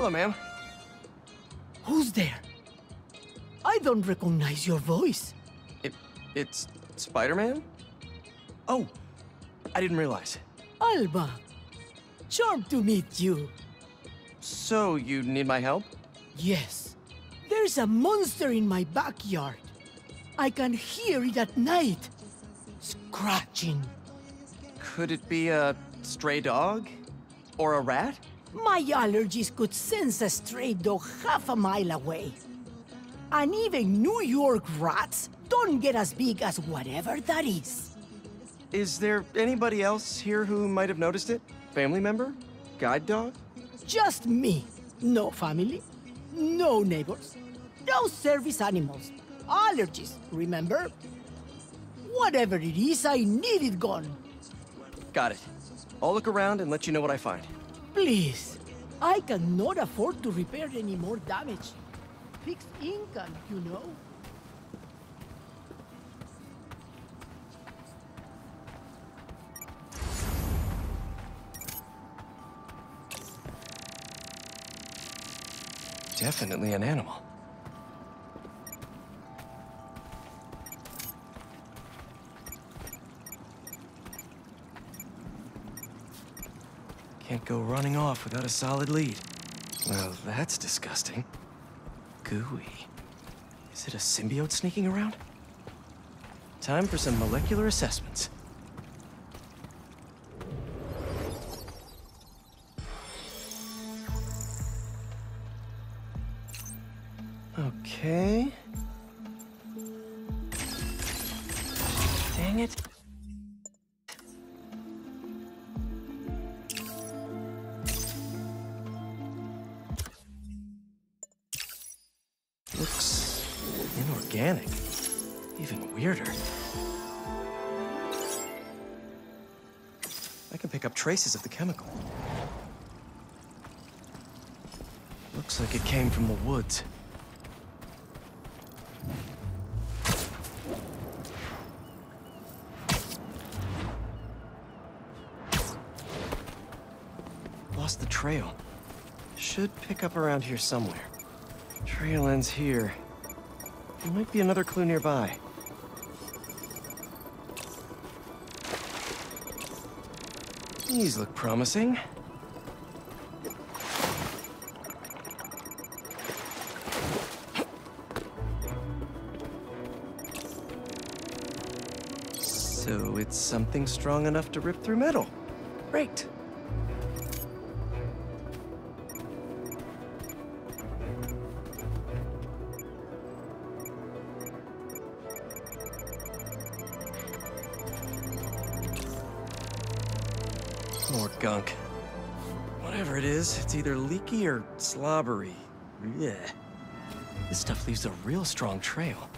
Hello, ma'am. Who's there? I don't recognize your voice. It, it's Spider-Man? Oh, I didn't realize. Alba. Charmed to meet you. So, you need my help? Yes. There's a monster in my backyard. I can hear it at night. Scratching. Could it be a stray dog? Or a rat? My allergies could sense a stray dog half a mile away. And even New York rats don't get as big as whatever that is. Is there anybody else here who might have noticed it? Family member? Guide dog? Just me. No family, no neighbors, no service animals. Allergies, remember? Whatever it is, I need it gone. Got it. I'll look around and let you know what I find. Please. I cannot afford to repair any more damage. Fixed income, you know. Definitely an animal. Can't go running off without a solid lead. Well, that's disgusting. Gooey. Is it a symbiote sneaking around? Time for some molecular assessments. Okay. Looks inorganic. Even weirder. I can pick up traces of the chemical. Looks like it came from the woods. Lost the trail. Should pick up around here somewhere. Trail ends here. There might be another clue nearby. These look promising. So it's something strong enough to rip through metal. Great. More gunk. Whatever it is, it's either leaky or slobbery. Yeah. This stuff leaves a real strong trail.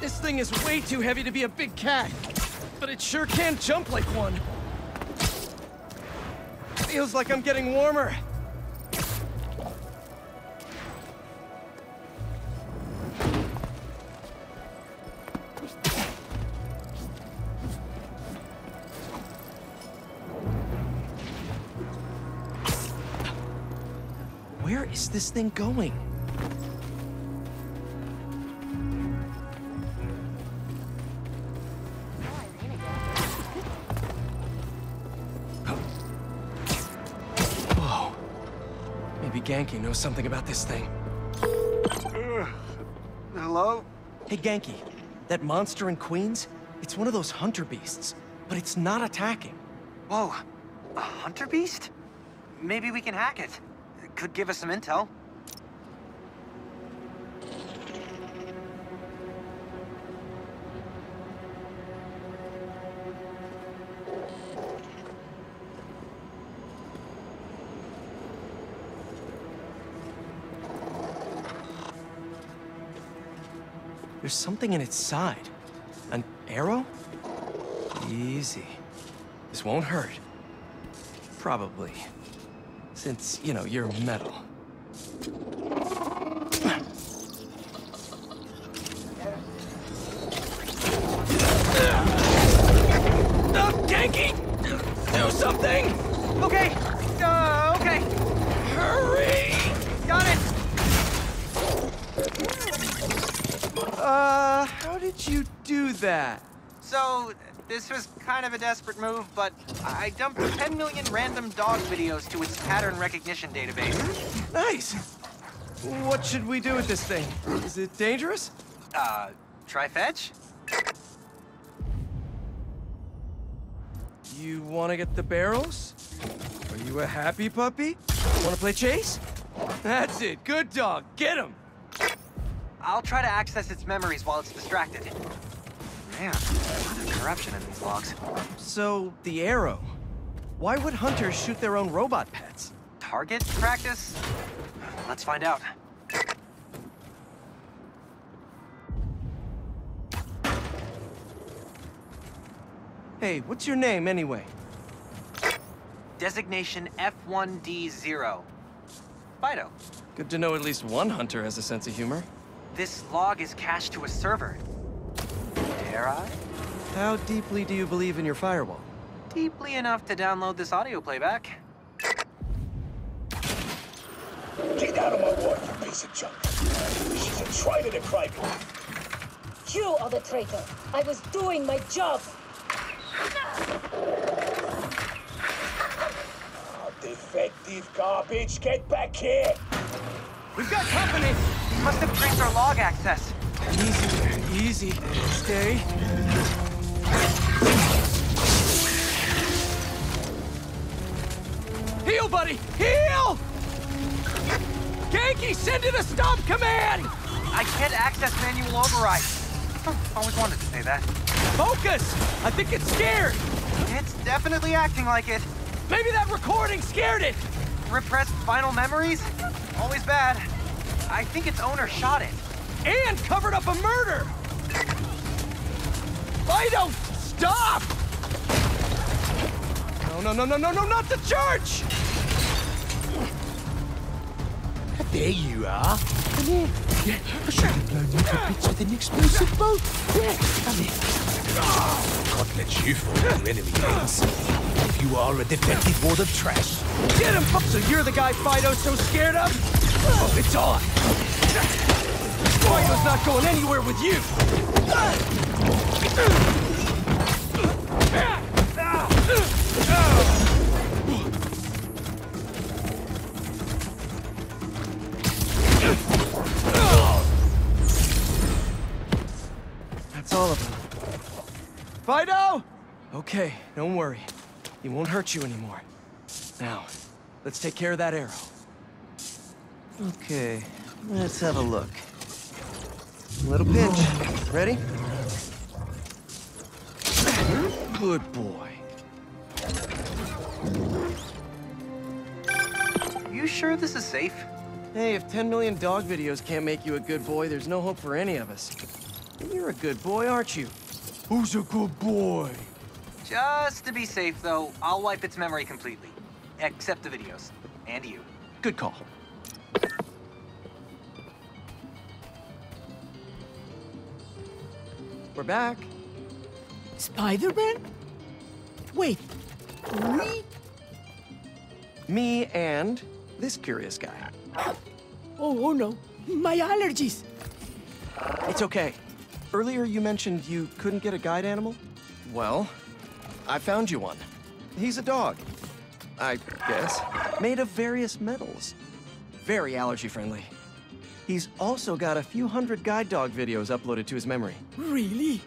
This thing is way too heavy to be a big cat, but it sure can jump like one. Feels like I'm getting warmer. Where is this thing going? Whoa. Maybe Ganke knows something about this thing. Uh, hello? Hey, Ganke, that monster in Queens? It's one of those hunter beasts, but it's not attacking. Whoa, a hunter beast? Maybe we can hack it. Could give us some intel. There's something in its side. An arrow? Easy. This won't hurt. Probably. Since, you know, you're metal. Ganke! Do something! Okay. Uh, okay. Hurry! Got it. Uh, how did you do that? So, this was kind of a desperate move, but I dumped 10 million random dog videos to its pattern recognition database. Nice! What should we do with this thing? Is it dangerous? Uh, try fetch? You want to get the barrels? Are you a happy puppy? Want to play chase? That's it. Good dog. Get him. I'll try to access its memories while it's distracted. Man, a lot of corruption in these logs. So, the arrow. Why would hunters shoot their own robot pets? Target practice? Let's find out. Hey, what's your name anyway? Designation F1D0. Fido. Good to know at least one hunter has a sense of humor. This log is cached to a server. Dare I? How deeply do you believe in your firewall? Deeply enough to download this audio playback. Get out of my way, you piece of junk. She's a traitor to Kraven. You are the traitor. I was doing my job. Oh, defective garbage, get back here. We've got company! He Must have traced our log access. Easy, easy. Stay. Heel, buddy! Heel! Ganke, send in a stop command! I can't access manual override. Always wanted to say that. Focus! I think it's scared! It's definitely acting like it. Maybe that recording scared it! Repressed final memories? Always bad. I think its owner shot it. And covered up a murder! Fido, stop! No, no, no, no, no, no, not the church! There you are. Come here. Yeah, I should have blown you to bits with an explosive bolt. Yeah, come here. Can't let you fall into enemy hands. If you are a defective ward of trash. Get him! So you're the guy Fido's so scared of? Oh, it's on. Fido's not going anywhere with you! That's all of them. Fido! Okay, don't worry. He won't hurt you anymore. Now, let's take care of that arrow. Okay, let's have a look. Little pinch. Ready? Good boy. You sure this is safe? Hey, if 10 million dog videos can't make you a good boy, there's no hope for any of us. You're a good boy, aren't you? Who's a good boy? Just to be safe, though, I'll wipe its memory completely. Except the videos. And you. Good call. We're back. Spider-Man? Wait, we? Me and this curious guy. Oh, oh no, my allergies. It's okay. Earlier you mentioned you couldn't get a guide animal? Well, I found you one. He's a dog. I guess. Made of various metals. Very allergy friendly. He's also got a few hundred guide dog videos uploaded to his memory. Really?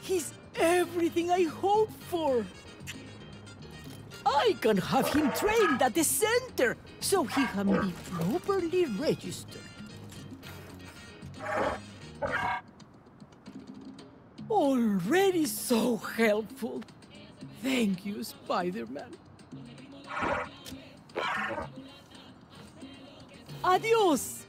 He's everything I hoped for. I can have him trained at the center so he can be properly registered. Already so helpful. Thank you, Spider-Man. Adiós.